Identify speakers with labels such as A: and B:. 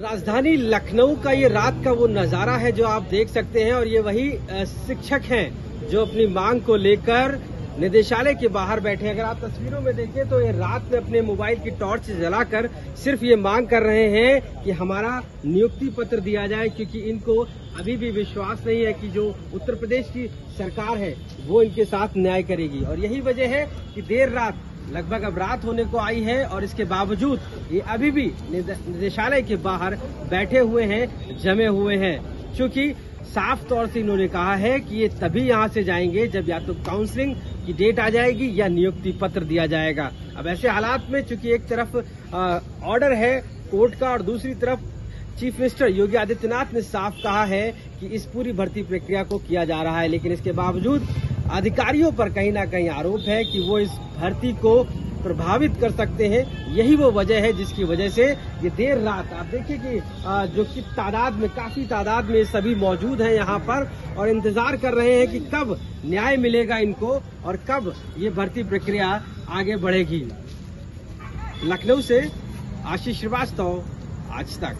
A: राजधानी लखनऊ का ये रात का वो नज़ारा है जो आप देख सकते हैं और ये वही शिक्षक हैं जो अपनी मांग को लेकर निदेशालय के बाहर बैठे अगर आप तस्वीरों में देखें तो ये रात में अपने मोबाइल की टॉर्च जलाकर सिर्फ़ ये मांग कर रहे हैं कि हमारा नियुक्ति पत्र दिया जाए, क्योंकि इनको अभी भी विश्वास नहीं है कि जो उत्तर प्रदेश की सरकार है वो इनके साथ न्याय करेगी। और यही वजह है कि देर रात लगभग अब रात होने को आई है और इसके बावजूद ये अभी भी निदेशालय के बाहर बैठे हुए हैं, जमे हुए हैं। क्योंकि साफ़ तौर से इन्होंने कहा है कि ये तभी यहाँ से जाएँगे जब या तो काउंसलिंग की डेट आ जाएगी या नियुक्ति पत्र दिया जाएगा। अब ऐसे हालात में चूँकि एक तरफ़ ऑर्डर है कोर्ट का और दूसरी तरफ़ चीफ मिनिस्टर योगी आदित्यनाथ ने साफ़ कहा है कि इस पूरी भर्ती प्रक्रिया को किया जा रहा है, लेकिन इसके बावजूद अधिकारियों पर कहीं ना कहीं आरोप है कि वो इस भर्ती को प्रभावित कर सकते हैं। यही वो वजह है जिसकी वजह से ये देर रात, आप देखिए कि जो कि तादाद में, काफ़ी तादाद में सभी मौजूद हैं यहाँ पर और इंतज़ार कर रहे हैं कि कब न्याय मिलेगा इनको और कब ये भर्ती प्रक्रिया आगे बढ़ेगी। लखनऊ से आशीष श्रीवास्तव, आज तक।